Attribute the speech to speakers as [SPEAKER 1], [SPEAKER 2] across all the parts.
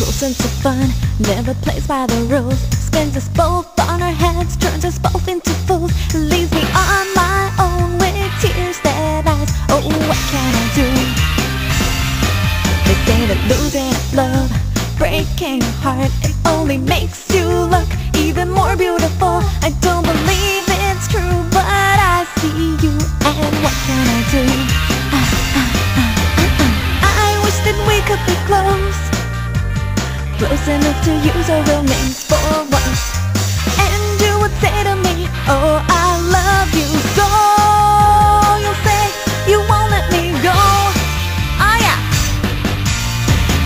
[SPEAKER 1] sense of fun. Never plays by the rules. Spins us both on our heads. Turns us both into fools. Leaves me on my own With tears that eyes Oh, what can I do? They say that losing love Breaking your heart It only makes you look Close enough to use our real names for once. And you would say to me Oh, I love you. So You'll say you won't let me go. Oh yeah.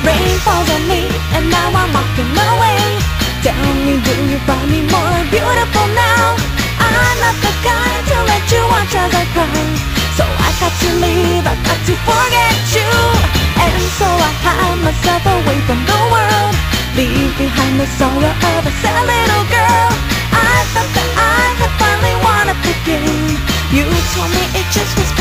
[SPEAKER 1] Rain falls on me And now I'm walking away. Tell me, do you find me more beautiful now? I'm not the kind to let you watch as I cry. So I got to leave, I got to forget you. And so I hide myself away from the world behind the sorrow of a sad little girl. I thought that I had finally won at the game You told me it just was